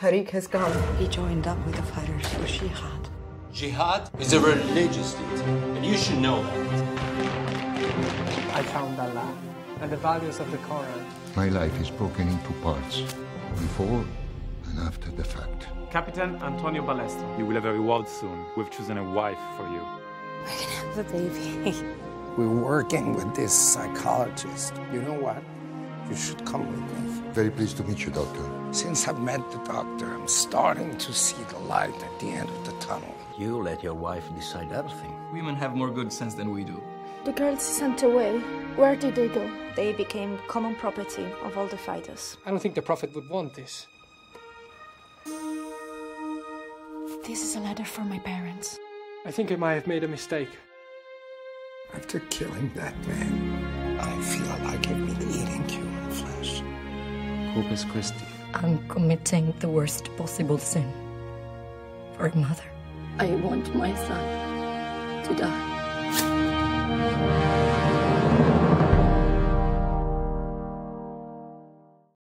Taarik has gone. He joined up with the fighters for jihad. Jihad is a religious deed, and you should know that. I found Allah and the values of the Quran. My life is broken into parts, before and after the fact. Captain Antonio Balestra. You will have a reward soon. We've chosen a wife for you. We're gonna have a baby. We're working with this psychologist. You know what? You should come with me. Very pleased to meet you, Doctor. Since I've met the doctor, I'm starting to see the light at the end of the tunnel. You let your wife decide everything. Women have more good sense than we do. The girls sent away. Where did they go? They became common property of all the fighters. I don't think the Prophet would want this. This is a letter from my parents. I think I might have made a mistake. After killing that man, Corpus Christi. I'm committing the worst possible sin for a mother. I want my son to die.